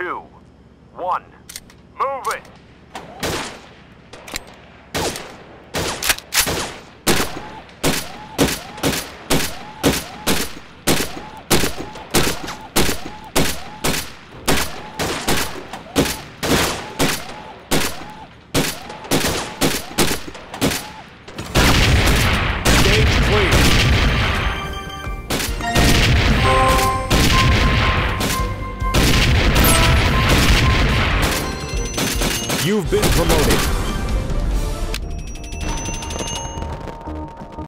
two, one. Move it! You've been promoted.